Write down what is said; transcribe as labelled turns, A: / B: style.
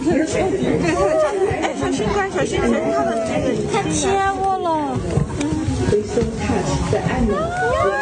A: 诶
B: 诶
C: 诶小心乖小心小心的那个
A: 我了。
B: 回的按钮